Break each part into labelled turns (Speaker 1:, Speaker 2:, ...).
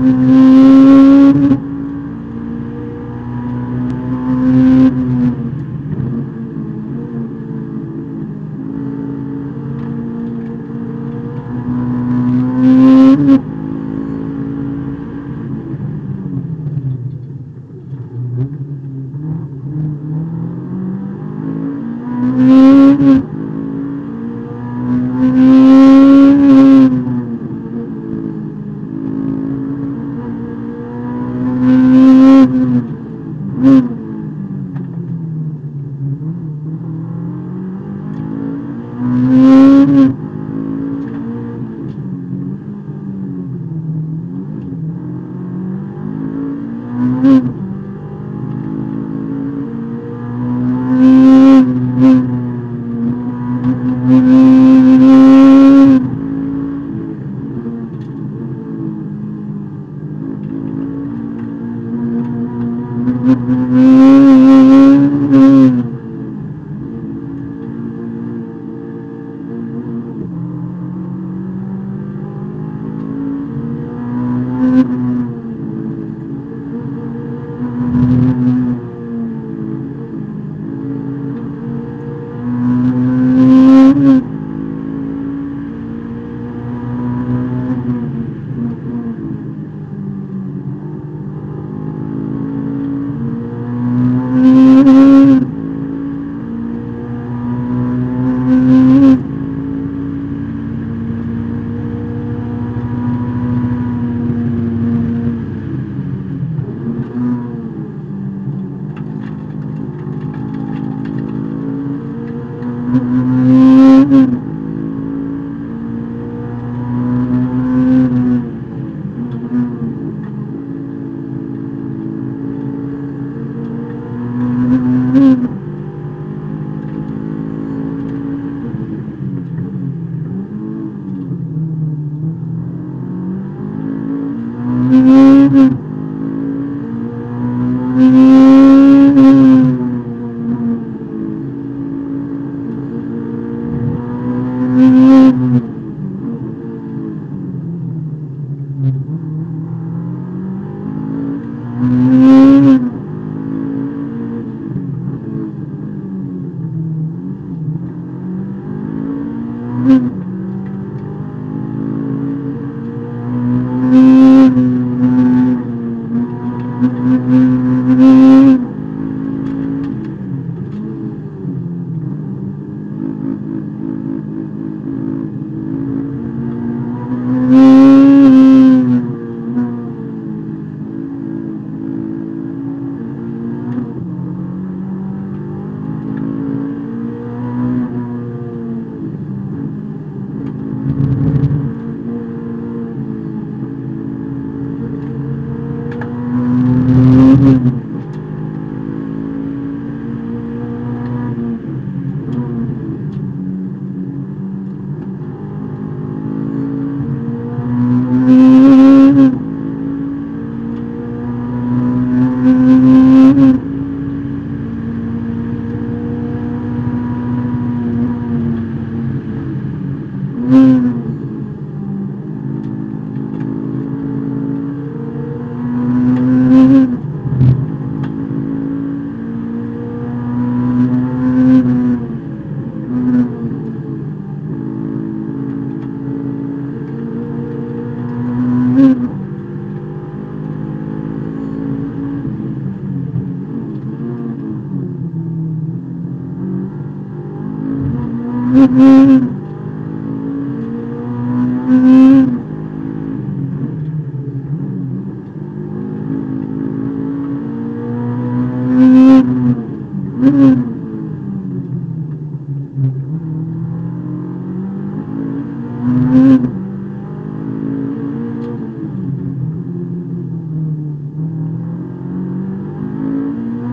Speaker 1: Mm-hmm. Mm-hmm. Mm-hmm.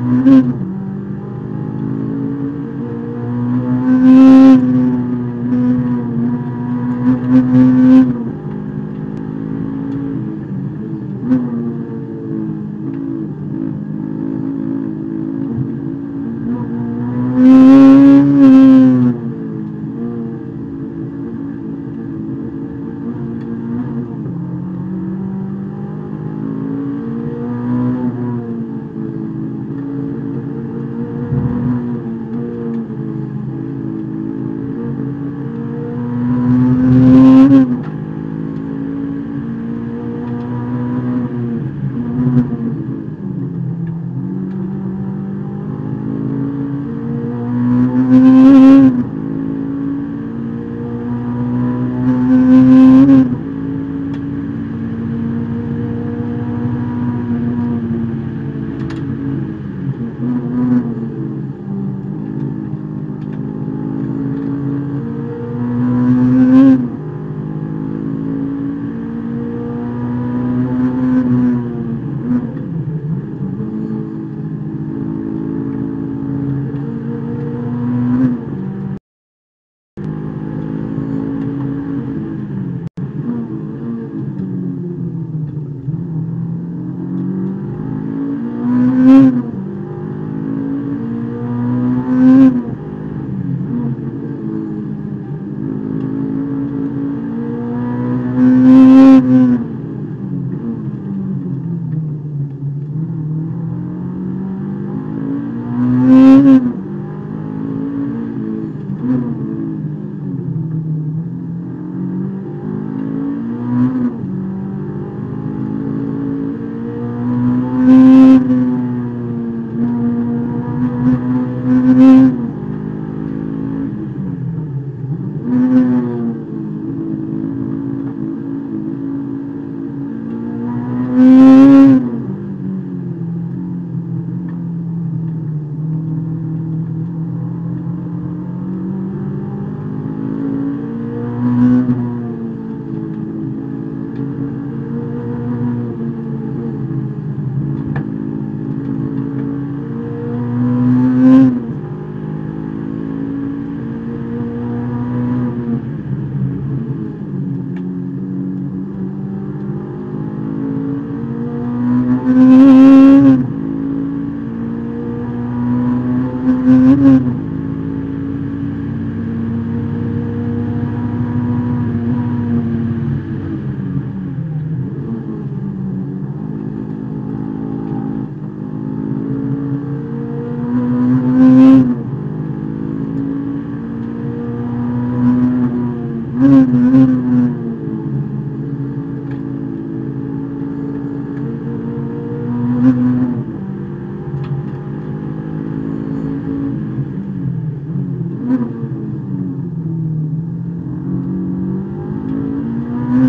Speaker 1: Mm-hmm. Mm-hmm.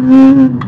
Speaker 1: Mm-hmm.